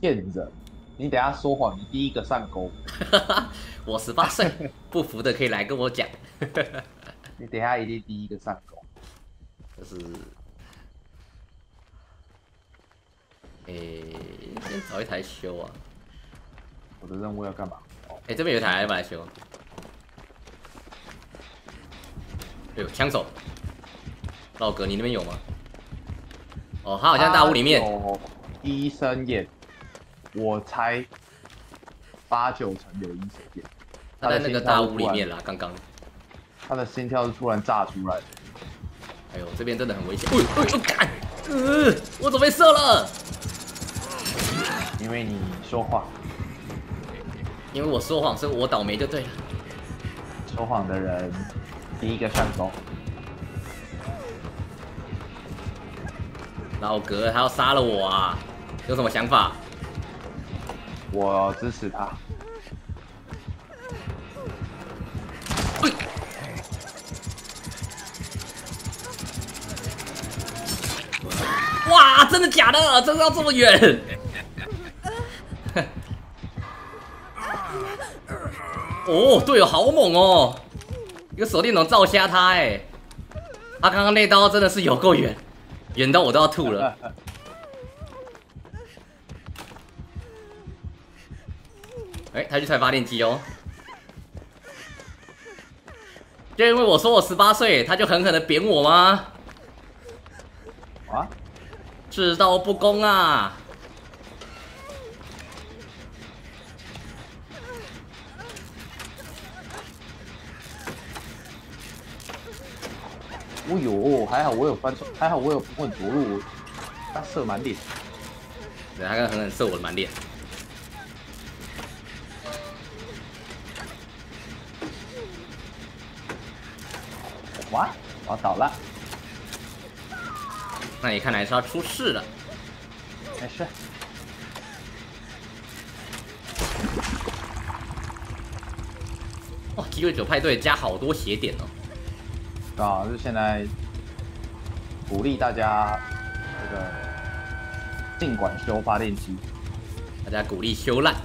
骗人！你等下说谎，你第一个上钩。我十八岁，不服的可以来跟我讲。你等下一定第一个上钩。就是，诶，先找一台修啊。我的任务要干嘛？哎，这边有一台，要不要修？哎呦，枪手，老哥，你那边有吗？哦，他好像大屋里面。医生眼，我猜八九成有医生眼。他在那个大屋里面啦，刚刚。他的心跳是突然炸出来的。哎呦，这边真的很危险！哎哎，我干！呃，我怎么被射了？因为你说谎。因为我说谎，所以我倒霉就对了。说谎的人第一个上钩。老哥他要杀了我啊！有什么想法？我支持他。哇，真的假的？真的要这么远？哦，队友好猛哦！一个手电筒照瞎他，哎，他刚刚那刀真的是有够远，远到我都要吐了。哎，他去拆发电机哦。就因为我说我十八岁，他就狠狠的扁我吗？啊？知道不公啊！哦呦，还好我有翻错，还好我有不稳着陆，他射满脸，对，他刚狠狠射我的满脸。那你看来是要出事了。没事。哇，鸡尾酒派对加好多血点哦。啊，就现在鼓励大家这个尽管修发电机，大家鼓励修烂。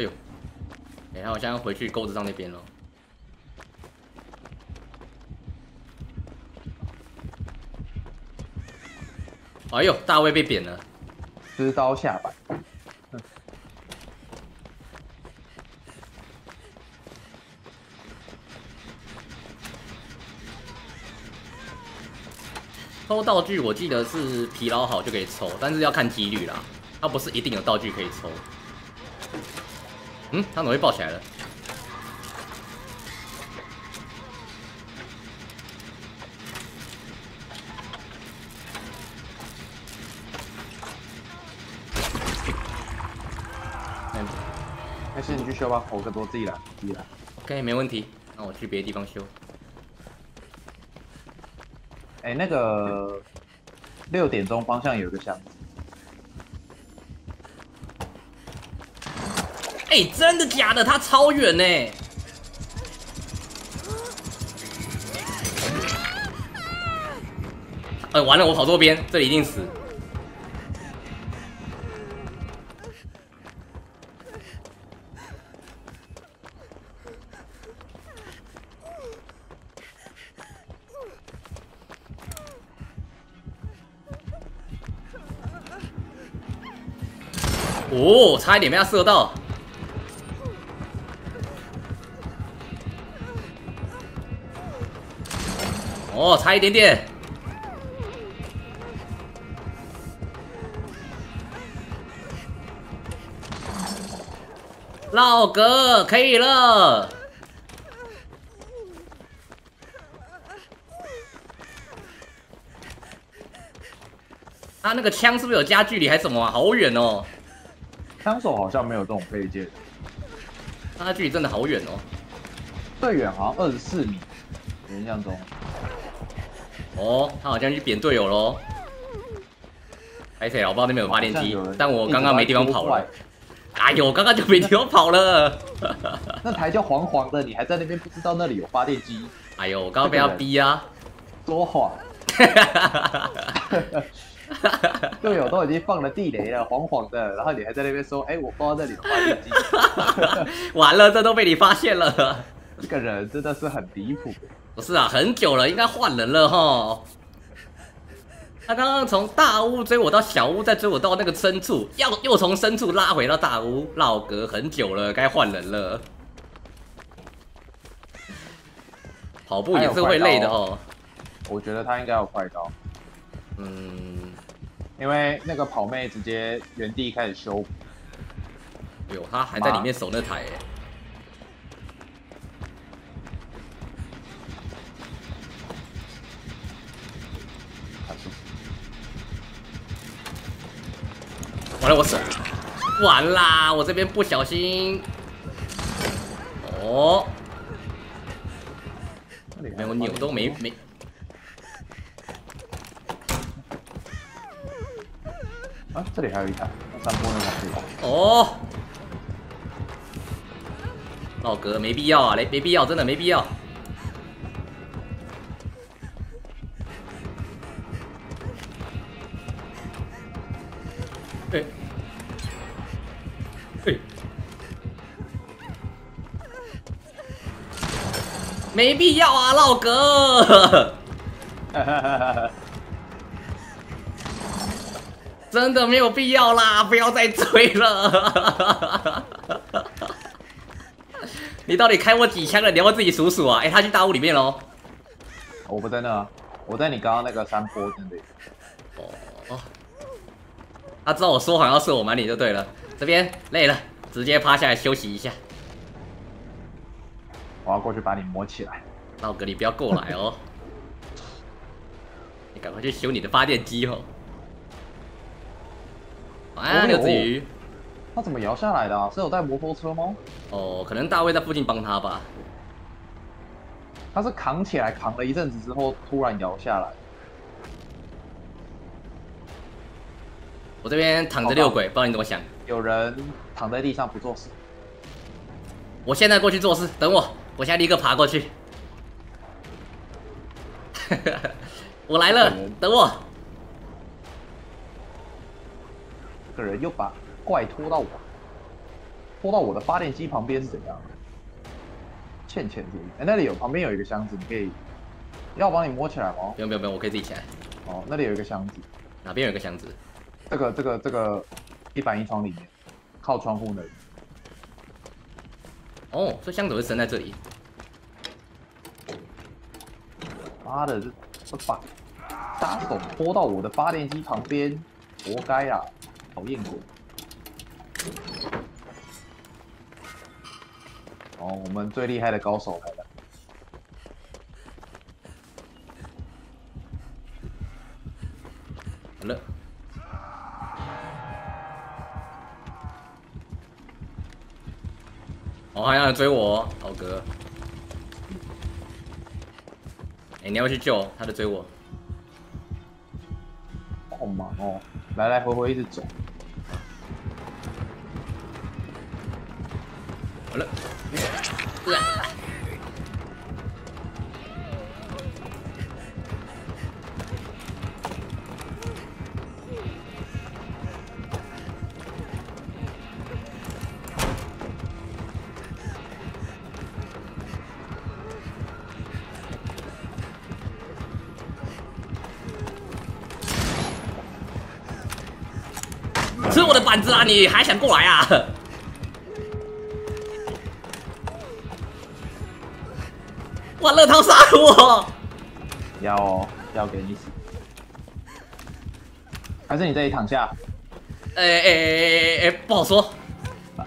哎呦，等下我现在回去钩子上那边了。哎呦，大卫被扁了。持刀下板，抽道具我记得是疲劳好就可以抽，但是要看几率啦，它不是一定有道具可以抽。嗯，他怎么会爆起来了？没事，你去修吧，我更多自己来，自己来。OK，没问题。那我去别的地方修。哎，那个六点钟方向有一个箱子。哎，真的假的？他超远呢！哎，完了，我跑错边，这里一定死。哦，差一点被他射到。哦，差一点点。老哥，可以了。他那个枪是不是有加距离还是什么啊？好远哦。枪手好像没有这种配件，他距离真的好远哦，最远好像二十四米，印象中。哦，他好像去扁队友喽。哎谁？我不知道那边有发电机，但我刚刚没地方跑了。哎呦，刚刚就没地方跑了。那台叫黄黄的，你还在那边不知道那里有发电机，哎呦，我刚刚被他逼啊！说谎。队友都已经放了地雷了，黄黄的，然后你还在那边说，哎，我不知道那里有发电机。完了，这都被你发现了。这个人真的是很离谱。不是啊，很久了，应该换人了哈。他刚刚从大屋追我到小屋，再追我到那个深处，要又从深处拉回到大屋，老隔很久了，该换人了。跑步也是会累的哦。我觉得他应该有快刀。嗯，因为那个跑妹直接原地开始修。哎呦，他还在里面守那台。完了，我死，完啦！我这边不小心，哦，没有扭都没没。啊，这里还有一台。哦，老哥，没必要啊，没没必要，真的没必要。没必要啊，老哥，真的没有必要啦，不要再追了。你到底开我几枪了？你要自己数数啊！哎，他去大屋里面喽。我不在那，我在你刚刚那个山坡那里。哦。他知道我说谎要射我满脸就对了。这边累了，直接趴下来休息一下。我要过去把你摸起来。老哥，你不要过来哦。你赶快去修你的发电机哦。啊，刘子瑜。他怎么摇下来的？是有带摩托车吗？哦，可能大卫在附近帮他吧。他是扛起来，扛了一阵子之后，突然摇下来。我这边躺着六鬼，不知道你怎么想。有人躺在地上不做事。我现在过去做事，等我，我现在立刻爬过去。我来了，等我。这个人又把怪拖到我，拖到我的发电机旁边是怎样？欠钱注意，哎，那里有旁边有一个箱子，你可以要我帮你摸起来吗？不用不用不用，我可以自己起来。哦，那里有一个箱子，哪边有一个箱子？这个这个这个一板一窗里面，靠窗户那里。哦，这箱子会伸在这里。妈的，这这把杀手拖到我的发电机旁边，活该啊！讨厌鬼。哦，我们最厉害的高手来了。好了。我还要追我，老哥。你要去救他，在追我。好忙哦，来来回回一直走。好了。吃我的板子啊！你还想过来啊？哇乐涛杀我！要哦，要给你死，还是你这里躺下？哎哎哎哎不好说。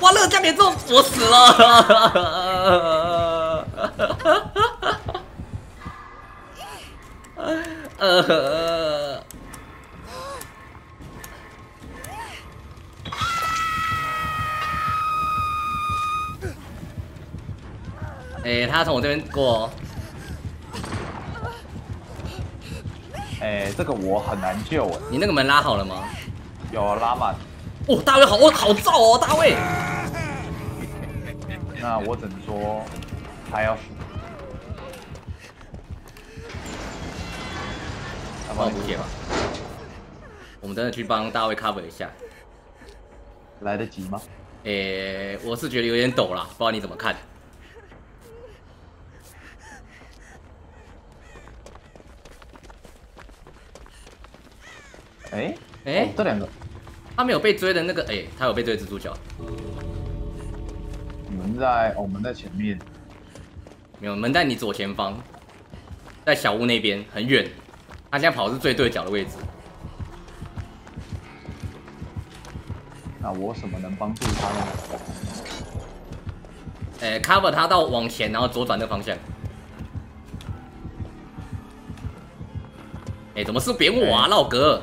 哇乐加点中，我死了。呃。哎，他从我这边过。哎，这个我很难救你那个门拉好了吗？有拉满。哦，大卫好，我好燥哦，大卫。那我只能说他要死。要帮我补血吧。我们真的去帮大卫 cover 一下。来得及吗？诶、我是觉得有点抖啦，不知道你怎么看？哎、哎、哦这两个他没有被追的那个，诶、他有被追的蜘蛛脚，我们在、哦我们在前面，没有门在你左前方，在小屋那边很远。他现在跑的是最对角的位置。那我什么能帮助他呢？诶、c o v e r 他到往前，然后左转那个方向。哎、怎么是扁我啊，老哥？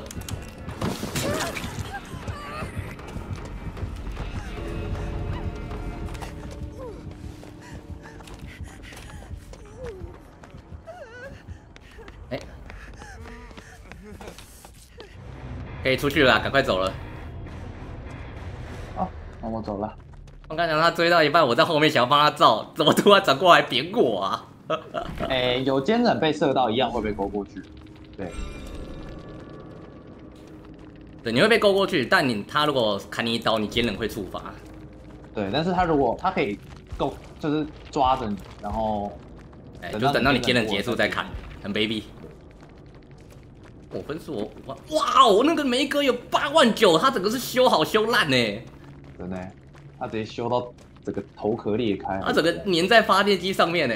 可以出去了啦，赶快走了。哦，那我走了。我刚讲他追到一半，我在后面想要帮他照，怎么突然转过来扁我啊？哎、有坚忍被射到一样会被勾过去。对，对，你会被勾过去，但你他如果砍你一刀，你坚忍会触发。对，但是他如果他可以够，就是抓着你，然后哎、就等到你你坚忍结束再砍，很卑鄙。我、分数我哇哇哦，那个梅哥有八万九，他整个是修好修烂呢，真的，他直接修到整个头壳裂开。他整个粘在发电机上面呢。